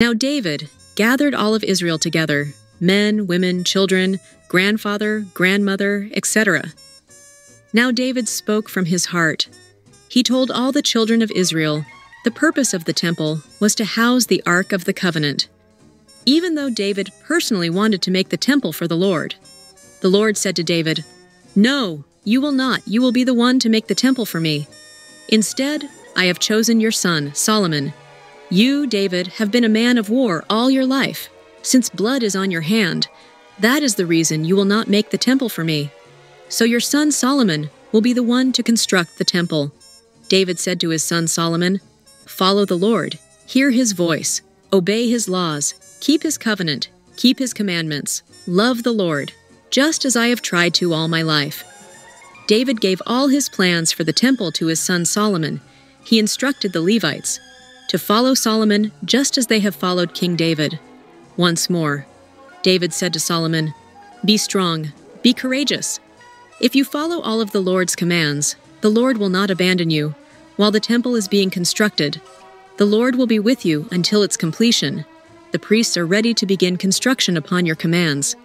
Now David gathered all of Israel together men, women, children, grandfather, grandmother, etc. Now David spoke from his heart. He told all the children of Israel the purpose of the temple was to house the Ark of the Covenant. Even though David personally wanted to make the temple for the Lord, the Lord said to David, No, you will not. You will be the one to make the temple for me. Instead, I have chosen your son, Solomon. You, David, have been a man of war all your life. Since blood is on your hand, that is the reason you will not make the temple for me. So your son Solomon will be the one to construct the temple. David said to his son Solomon, Follow the Lord, hear his voice, obey his laws, keep his covenant, keep his commandments, love the Lord, just as I have tried to all my life. David gave all his plans for the temple to his son Solomon. He instructed the Levites to follow Solomon just as they have followed King David. Once more, David said to Solomon, Be strong, be courageous. If you follow all of the Lord's commands, the Lord will not abandon you while the temple is being constructed. The Lord will be with you until its completion. The priests are ready to begin construction upon your commands.